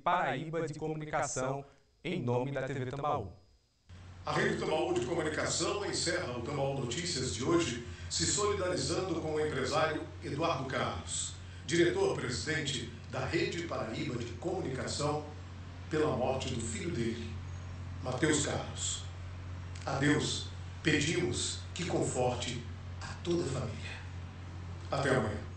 Paraíba de Comunicação, em nome da TV Tambaú. A Rede Tambaú de Comunicação encerra o Tambaú Notícias de hoje se solidarizando com o empresário Eduardo Carlos, diretor-presidente da Rede Paraíba de Comunicação, pela morte do filho dele, Matheus Carlos. A Deus pedimos que conforte a toda a família. Até amanhã.